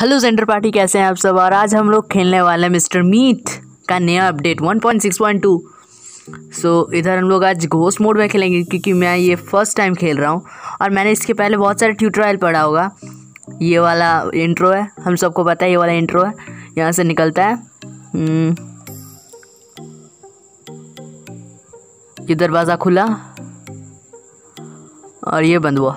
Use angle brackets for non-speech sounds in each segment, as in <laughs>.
Hello centre party कैसे हैं आप सब? और आज हम लोग खेलने वाले हैं मिस्टर मीट का नया अपडेट 1.6.2 सो इधर हम लोग आज घोस्ट मोड में खेलेंगे क्योंकि मैं ये फ़र्स्ट टाइम खेल रहा हूँ। और मैंने इसके पहले बहुत सारे ट्यूटोरियल पढ़ा होगा। ये वाला इंट्रो है हम सबको पता है ये वाला इंट्रो है। यहाँ से निकलता है। हम्म, ये दरवाज़ा खुला। और ये बंद हुआ।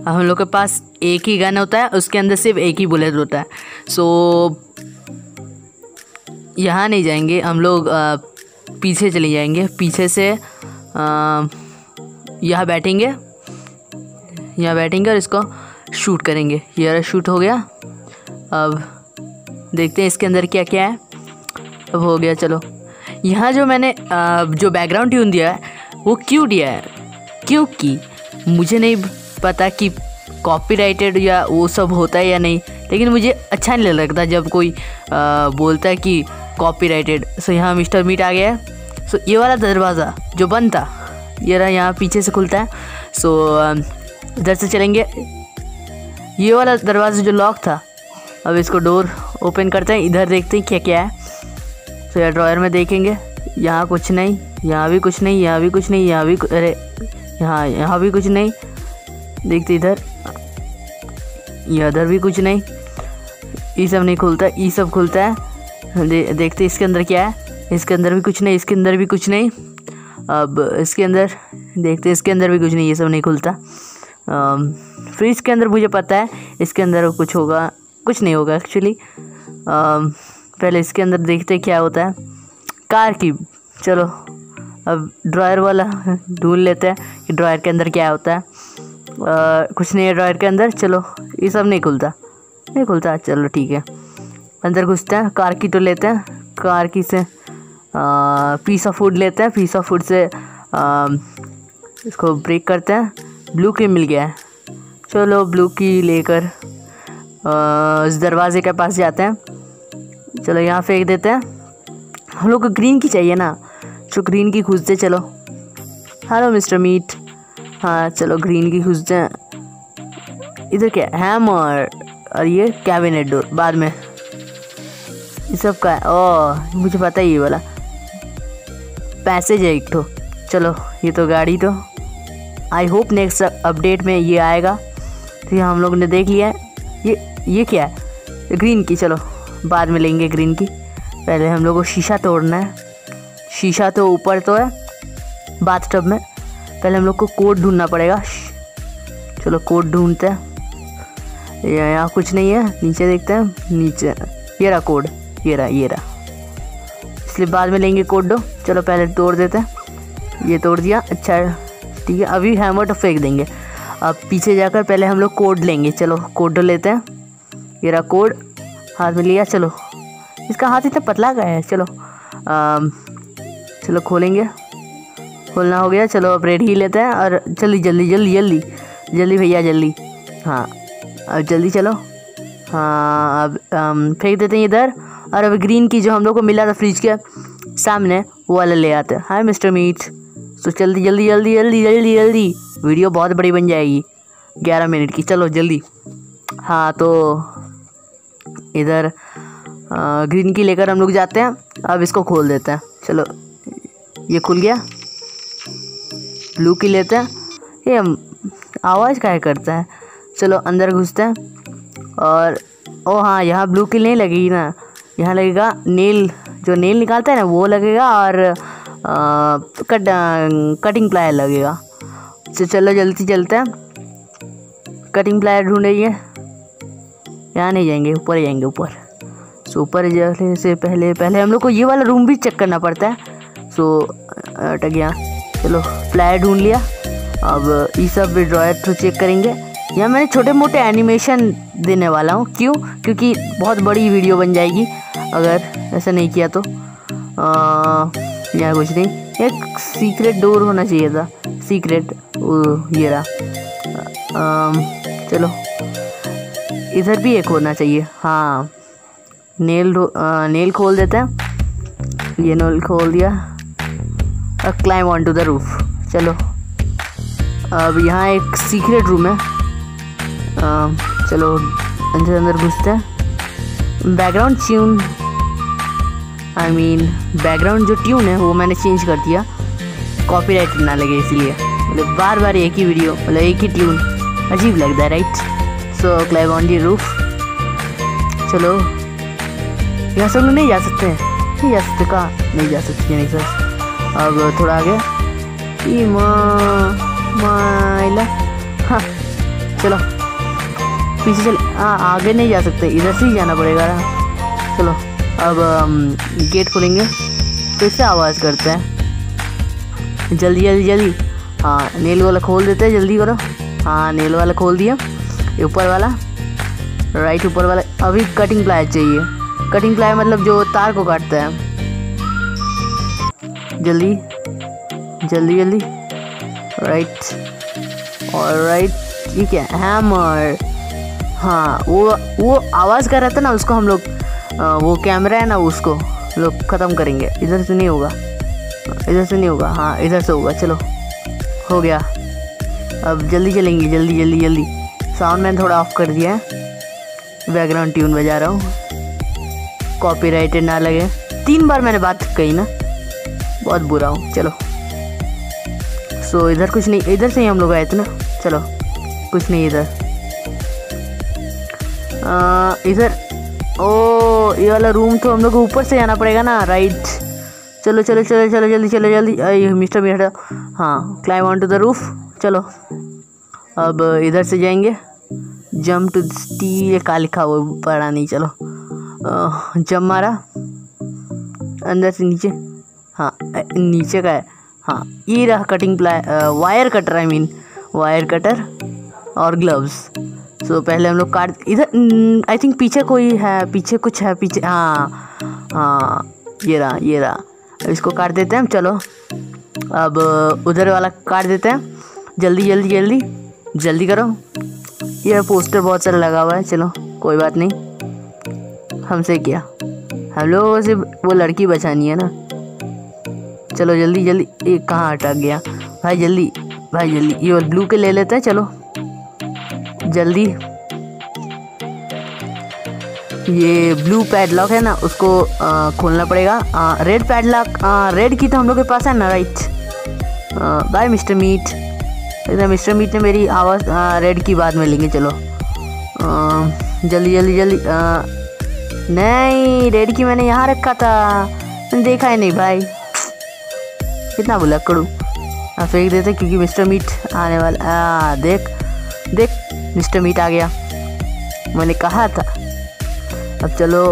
अब हम लोग के पास एक ही गन होता है उसके अंदर सिर्फ़ एक ही बुलेट होता है। सो यहाँ नहीं जाएँगे हम लोग अ, पीछे चले जाएँगे। पीछे से यहाँ बैठेंगे यहाँ बैठेंगे और इसको शूट करेंगे। ये शूट हो गया। अब देखते हैं इसके अंदर क्या क्या है। अब हो गया चलो। यहाँ जो मैंने अ, जो बैकग्राउंड ट्यून दिया है वो क्यों दिया है? क्योंकि मुझे नहीं पता कि कॉपीराइटेड या वो सब होता है या नहीं? लेकिन मुझे अच्छा नहीं लगता जब कोई अ, बोलता है कि कॉपीराइटेड सो यहाँ मिस्टर मीट आ गया है। सो ये वाला दरवाज़ा जो बंद था ये रहा यहाँ पीछे से खुलता है। सो इधर से चलेंगे। ये वाला दरवाज़ा जो लॉक था अब इसको डोर ओपन करते हैं। इधर देखते हैं क्या क्या है। तो यार ड्रॉयर में देखेंगे। यहाँ कुछ नहीं यहाँ भी कुछ नहीं यहाँ भी कुछ नहीं यहाँ भी अरे यहाँ यहाँ भी कुछ नहीं। देखते इधर। ये इधर भी कुछ नहीं। ये सब नहीं खुलता ये सब खुलता है। दे, देखते इसके अंदर क्या है। इसके अंदर भी कुछ नहीं इसके अंदर भी कुछ नहीं। अब इसके अंदर देखते इसके अंदर भी कुछ नहीं ये सब नहीं खुलता। फ्रिज के अंदर मुझे पता है इसके अंदर कुछ होगा कुछ नहीं होगा एक्चुअली पहले इसके अंदर देखते क्या होता है। कार की चलो। अब ड्रायर वाला <laughs> ढूंढ लेते हैं कि ड्रायर के अंदर क्या होता है। कुछ नहीं है ड्रायर के अंदर चलो ये सब नहीं खुलता। नहीं खुलता चलो ठीक है। अंदर घुसते हैं कार की तो लेते हैं कार की से पीस ऑफ़ फ़ूड लेते हैं पीस ऑफ़ फ़ूड से अ, इसको ब्रेक करते हैं। ब्लू की मिल गया है। चलो ब्लू की लेकर उस दरवाजे के पास जाते हैं। चलो यहाँ फेंक देते हैं। हम लोग को ग्रीन की चाहिए ना जो ग्रीन की खुजते चलो। हेलो मिस्टर मीट हाँ चलो ग्रीन की खुजते हैं। इधर क्या? हैमर और ये कैबिनेट डोर बाद में। ये सब का है। ओह मुझे पता ही ये वाला। पैसेज है एक तो। चलो, ये तो गाड़ी तो। आई होप नेक्स्ट अपडेट में ये आएगा। तो ये हम लोग ने देख लिया है। ये ये क्या है? ग्रीन की, चलो। बाद में लेंगे ग्रीन की। पहले हम लोग को शीशा तोड़ना है। शीशा तो ऊपर तो है बाथ टब में। पहले हम लोग को कोड ढूंढना पड़ेगा। चलो कोड ढूंढते हैं। यहाँ कुछ नहीं है। नीचे देखते हैं। नीचे। ये रहा कोड। ये रहा ये रहा। इसलिए बाद में लेंगे कोड दो। चलो पहले तोड़ देते हैं। ये तोड़ दिया। अच्छा ठीक है। अभी हैमर तो फेंक देंगे। अब पीछे जाकर पहले हम लोग कोड लेंगे। चलो कोड दो लेते हैं। ये रहा कोड। हाथ में लिया। चलो। इसका हाथ इतना पतला का है। चलो। अम, चलो खोलेंगे। खोलना हो गया, चलो अब रेड ही लेते हैं और जल्दी जल्दी जल्दी जल्दी जल्दी भैया, जल्दी। हाँ अब जल्दी चलो। हाँ अब फेंक देते हैं इधर। और अब ग्रीन की जो हम लोग को मिला था फ्रिज के सामने, वो वाला ले आते हैं। हाय मिस्टर मीट तो जल्दी जल्दी जल्दी जल्दी जल्दी जल्दी। वीडियो बहुत बड़ी बन जाएगी। ग्यारह मिनट की। चलो, जल्दी। हाँ तो इधर ग्रीन की लेकर हम लोग जाते हैं। अब इसको खोल देते हैं। चलो, ये खुल गया। ब्लू की लेते हैं। ये आवाज़ क्या करता है? चलो अंदर घुसते हैं। और ओ हाँ यहाँ ब्लू की नहीं लगेगी ना। यहाँ लगेगा नील जो नील निकालता है ना वो लगेगा और अ, कट आ, कटिंग प्लायर लगेगा। तो चलो जल्दी चलते हैं। कटिंग प्लायर ढूंढेंगे। यहाँ नहीं जाएँगे ऊपर ही जाएँगे ऊपर। सो ऊपर जाने से पहले पहले हम लोग को ये वाला रूम भी चेक करना पड़ता है। सो अटक गया। चलो। प्लायर ढूंढ लिया। अब ये सब ड्रॉयर तो चेक करेंगे। यहाँ मैंने छोटे मोटे एनिमेशन देने वाला हूँ। क्यों? क्योंकि बहुत बड़ी वीडियो बन जाएगी। अगर ऐसा नहीं किया तो। यहाँ कुछ नहीं। एक सीक्रेट डोर होना चाहिए था। सीक्रेट ये रहा। चलो। इधर भी एक होना चाहिए। हाँ। नेल अ, नेल खोल देते हैं। ये नेल खोल दिया। Climb on to the roof चलो। अब यहाँ एक सीक्रेट रूम है। अ, चलो अंदर अंदर घुसते हैं। Background tune I mean background जो ट्यून है वो मैंने चेंज कर दिया। कॉपीराइट ना लगे इसलिए। मतलब बार बार एक ही वीडियो मतलब एक ही ट्यून अजीब लगता है right so climb on the roof चलो। यहाँ सब लोग नहीं जा सकते हैं। नहीं जा सकते कहाँ? नहीं जा सकते नहीं सर अब थोड़ा आगे। ई हाँ चलो पीछे चल हाँ आगे नहीं जा सकते इधर से ही जाना पड़ेगा चलो अब गेट खोलेंगे तो इससे आवाज़ करते हैं जल्दी जल्दी जल्दी हाँ नेल वाला खोल देते हैं जल्दी करो हाँ नेल वाला खोल दिया ऊपर वाला राइट ऊपर वाला अभी कटिंग प्लाई चाहिए कटिंग प्लाई मतलब जो तार को काटता है जल्दी जल्दी जल्दी। राइट और राइट ये क्या? हैमर हाँ वो वो आवाज़ कर रहा था ना, उसको हम लोग वो कैमरा है ना, उसको लोग ख़त्म करेंगे। इधर से नहीं होगा। इधर से नहीं होगा। हाँ इधर से होगा। चलो, हो गया। अब जल्दी चलेंगे, जल्दी जल्दी जल्दी। साउंड मैंने थोड़ा ऑफ़ कर दिया है। बैकग्राउंड ट्यून बजा रहा हूँ। कॉपीराइटेड ना लगे। तीन बार मैंने बात कही ना। बहुत बुरा हूँ। चलो। सो इधर कुछ नहीं, इधर से ही हम लोग आए थे ना? चलो, कुछ नहीं इधर। इधर। ओ, ये वाला रूम तो हम लोग को ऊपर से जाना पड़ेगा ना राइट चलो चलो चलो चलो, जल्दी चलो, जल्दी। मिस्टर भी हाँ climb on to the roof चलो, अब इधर से जाएँगे। जम टू ये का लिखा वो पढ़ा नहीं, चलो। जम मारा। अंदर से नीचे। हाँ नीचे का है। हाँ ये रहा cutting plier wire cutter I mean wire cutter और ग्लव्स सो so, पहले हम लोग काट इधर आई थिंक पीछे कोई है पीछे कुछ है पीछे हाँ हाँ ये रहा ये रहा. अब इसको काट देते हैं चलो. अब उधर वाला काट देते हैं. जल्दी जल्दी जल्दी जल्दी करो. ये पोस्टर बहुत सारा लगा हुआ है चलो कोई बात नहीं. हमसे क्या. हम लोगों से वो लड़की बचानी है ना. चलो जल्दी जल्दी। ये कहाँ अटक गया? भाई जल्दी भाई जल्दी। ये और ब्लू के ले लेते हैं चलो। जल्दी। ये ब्लू पैडलॉक है ना उसको आ, खोलना पड़ेगा। आ, रेड पैडलॉक रेड की तो हम लोग के पास है ना राइट बाय मिस्टर मीट इधर मिस्टर मीट ने मेरी आवाज़ रेड की बात में लेंगे चलो। जल्दी जल्दी जल्दी। नहीं रेड की मैंने यहाँ रखा था। देखा ही नहीं भाई। कितना बोला कड़ू? फेंक देते क्योंकि मिस्टर मीट आने वाला आ, देख देख मिस्टर मीट आ गया। मैंने कहा था। अब चलो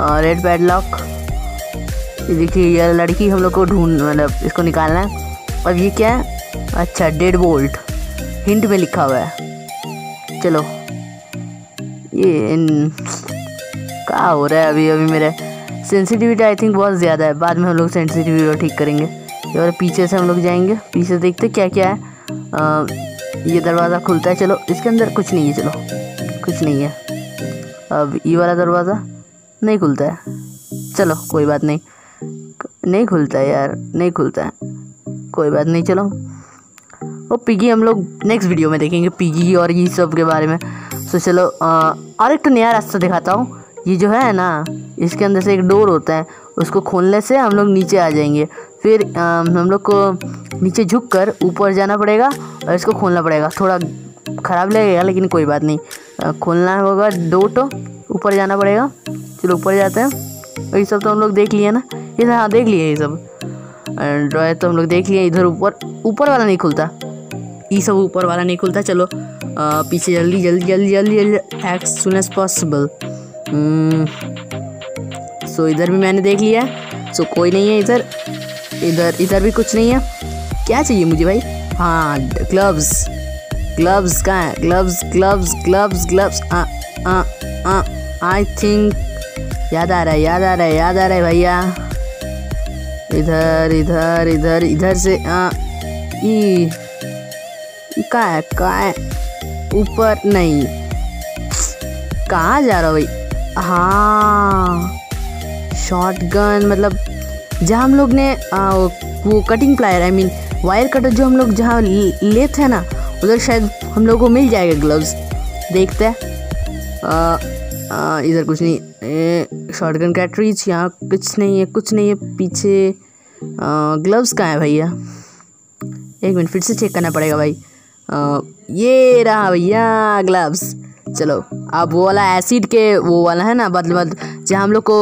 आ, रेड पैड लॉक देखिए ये लड़की हम लोग को ढूंढ मतलब इसको निकालना है। अब ये क्या है? अच्छा डेड बोल्ट हिंट में लिखा हुआ है। चलो। ये इन क्या हो रहा है अभी अभी मेरे सेंसिटिविटी आई थिंक बहुत ज़्यादा है। बाद में हम लोग सेंसिटिविटी ठीक करेंगे। और पीछे से हम लोग जाएँगे। पीछे देखते क्या क्या है। आ, ये दरवाज़ा खुलता है। चलो इसके अंदर कुछ नहीं है चलो। कुछ नहीं है। अब ये वाला दरवाज़ा नहीं खुलता है। चलो कोई बात नहीं। नहीं खुलता है यार नहीं खुलता है। कोई बात नहीं चलो। वो पिगी हम लोग नेक्स्ट वीडियो में देखेंगे पिगी और ये सब के बारे में। तो चलो और एक तो नया रास्ता दिखाता हूँ। ये जो है ना इसके अंदर से एक डोर होता है उसको खोलने से हम लोग नीचे आ जाएँगे। फिर आ, हम लोग को नीचे झुक कर ऊपर जाना पड़ेगा और इसको खोलना पड़ेगा। थोड़ा ख़राब लगेगा लेकिन कोई बात नहीं। खोलना होगा दो तो ऊपर जाना पड़ेगा। चलो ऊपर जाते हैं। ये सब तो हम लोग देख लिए ना? ये सब हाँ देख लिए ये सब। ड्रॉयर तो हम लोग देख लिए इधर ऊपर ऊपर वाला नहीं खुलता। ये सब ऊपर वाला नहीं खुलता चलो। आ, पीछे जल्दी जल्दी जल्दी जल्दी जल्दी as soon as possible so इधर भी मैंने देख लिया। सो कोई नहीं है इधर। इधर इधर भी कुछ नहीं है। क्या चाहिए मुझे भाई? हाँ ग्लव्स ग्लव्स कहाँ है। Gloves gloves gloves gloves I think याद आ रहा है याद आ रहा है याद आ रहा है भैया। इधर इधर इधर इधर से आ, ई कहाँ है कहाँ है? ऊपर नहीं। कहाँ जा रहा भाई? हाँ। शॉर्ट गन मतलब जहाँ हम लोग ने आ, वो cutting plier I mean wire cutter जो हम लोग जहाँ ले थे ना उधर शायद हम लोग को मिल जाएगा ग्लव्स देखते हैं। इधर कुछ नहीं। शॉटगन कैटरीज यहाँ कुछ नहीं है कुछ नहीं है पीछे ग्लव्स कहाँ है भैया? एक मिनट फिर से चेक करना पड़ेगा भाई। आ, ये रहा भैया ग्लव्स चलो, अब वो वाला एसिड के वो वाला है ना मतलब जहाँ हम लोग को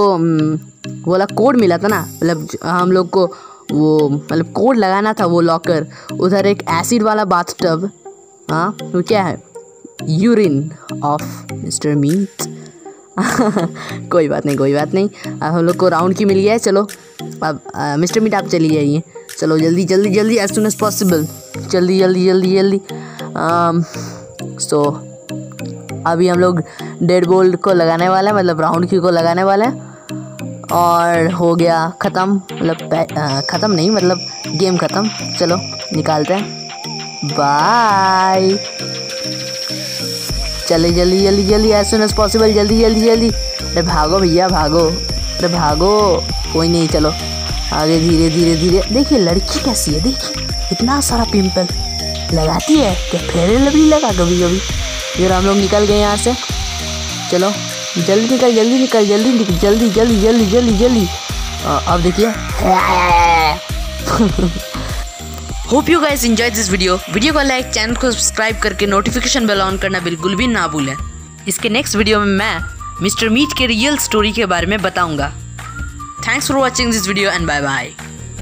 वो वाला कोड मिला था ना मतलब हम लोग को वो मतलब कोड लगाना था वो लॉकर उधर एक एसिड वाला बाथ टब हाँ वो क्या है? यूरिन ऑफ़ मिस्टर मीट कोई बात नहीं, कोई बात नहीं, अब हम लोग को राउंड की मिल गया है, चलो, अब मिस्टर मीट आप चली जाइए चलो, जल्दी जल्दी जल्दी एज सुन एज पॉसिबल जल्दी जल्दी जल्दी जल्दी सो अभी हम लोग डेड बोल्ट को लगाने वाले हैं मतलब राउंड की को लगाने वाले हैं। और हो गया ख़त्म मतलब ख़त्म नहीं मतलब गेम ख़त्म। चलो, निकालते हैं। बाय। चले जल्दी जल्दी जल्दी एज सुन एज पॉसिबल जल्दी जल्दी जल्दी। अरे भागो भैया, भागो। अरे भागो। कोई नहीं, चलो। आगे धीरे धीरे धीरे। देखिए, लड़की कैसी है, देखिए। इतना सारा पिंपल लगाती है, क्या फेरे लवली लगा कभी कभी फिर हम लोग निकल गए यहाँ से। चलो, जल्दी निकल जल्दी निकल जल्दी निकल, जल्दी जल्दी जल्दी जल्दी जल्दी। अब देखिए। Hope you guys enjoy this video video को लाइक चैनल को सब्सक्राइब करके नोटिफिकेशन बेल ऑन करना बिल्कुल भी ना भूलें। इसके नेक्स्ट वीडियो में मैं मिस्टर मीट के रियल स्टोरी के बारे में बताऊँगा। Thanks for watching this video and bye bye